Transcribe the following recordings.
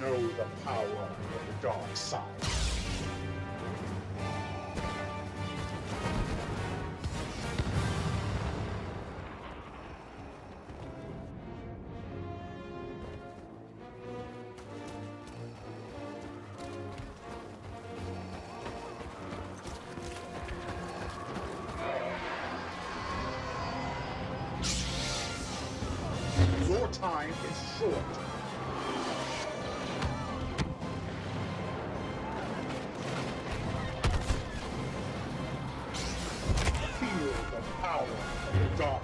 know the power of the dark side. Your time is short. There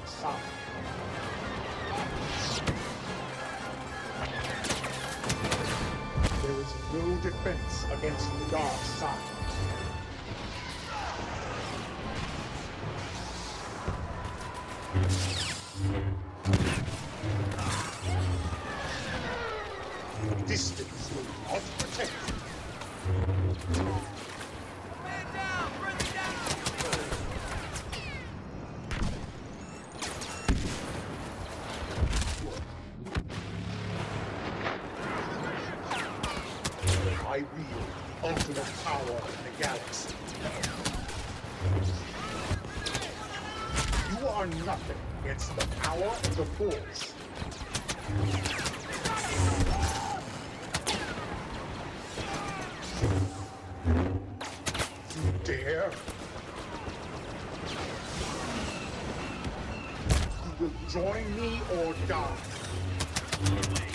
is no defense against the dark side. Distance will not protect you. I wield the ultimate power in the galaxy. You are nothing against the power of the Force. You dare? You will join me or die.